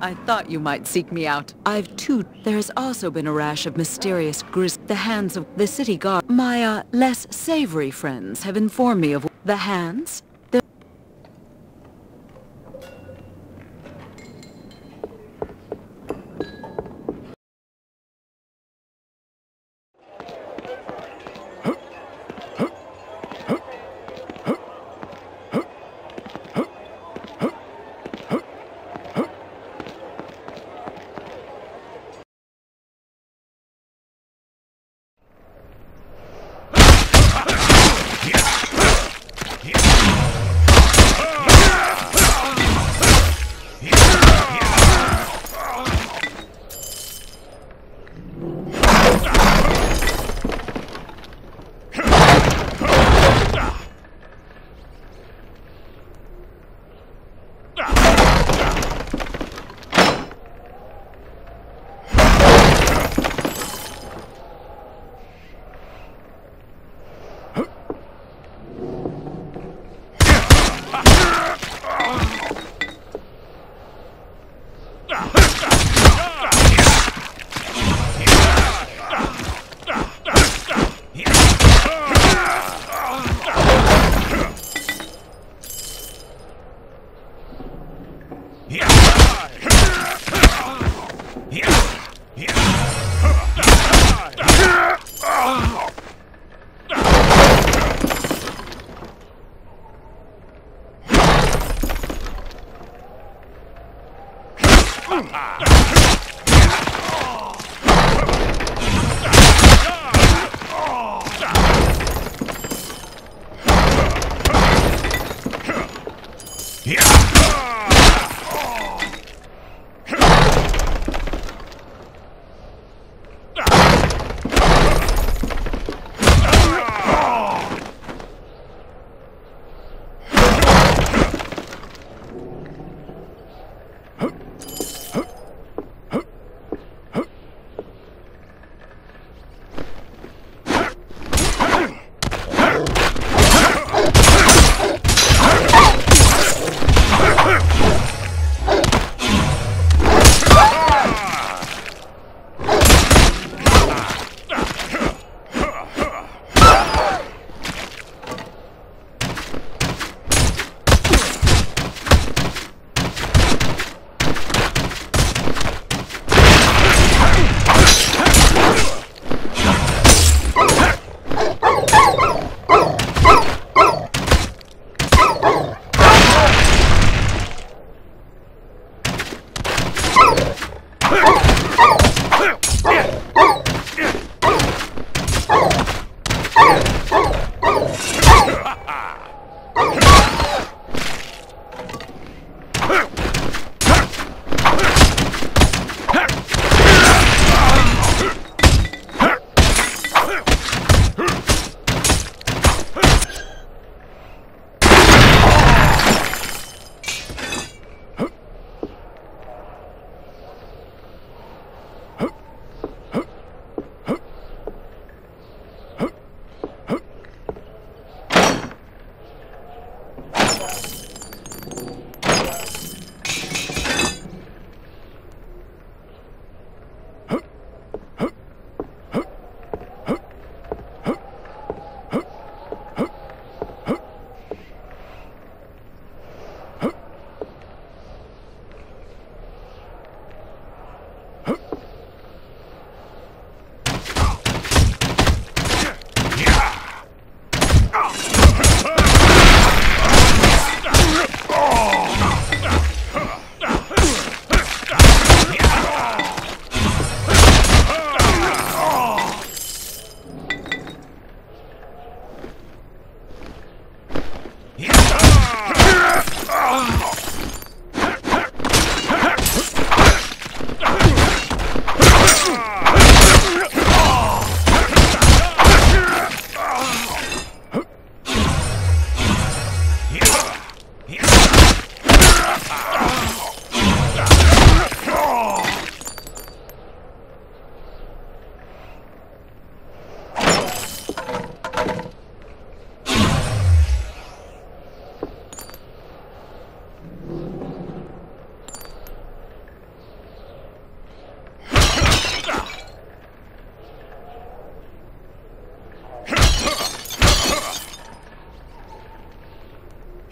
I thought you might seek me out. I've too. There has also been a rash of mysterious gris. The hands of the city guard. My, uh, less savory friends have informed me of the hands. 啊。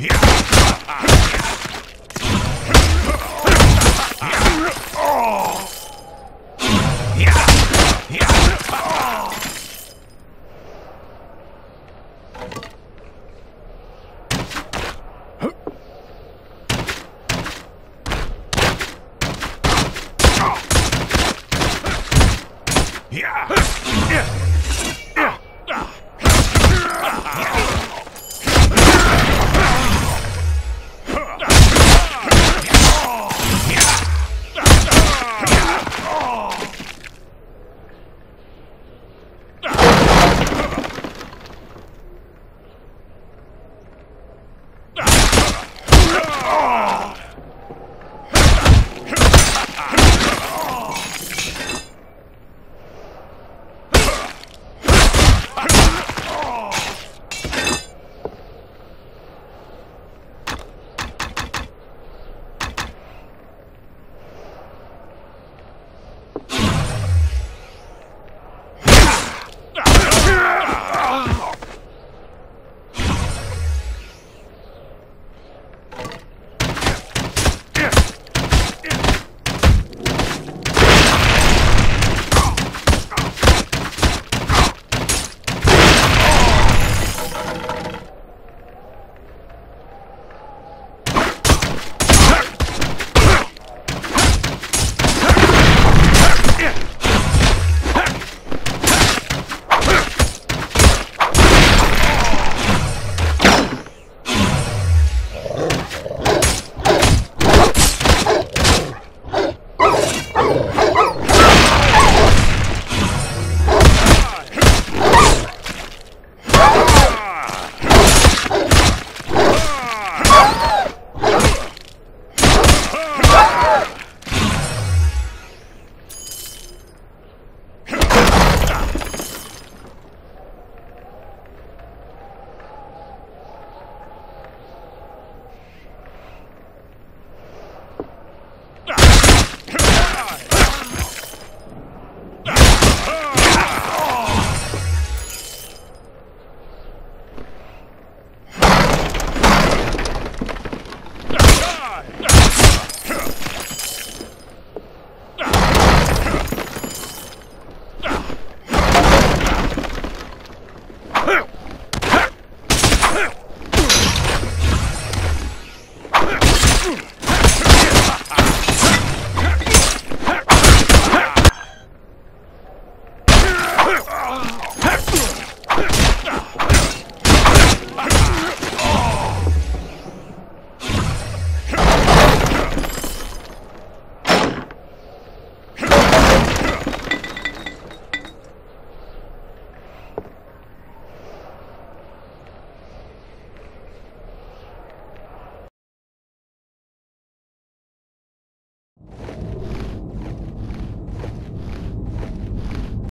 Yeah.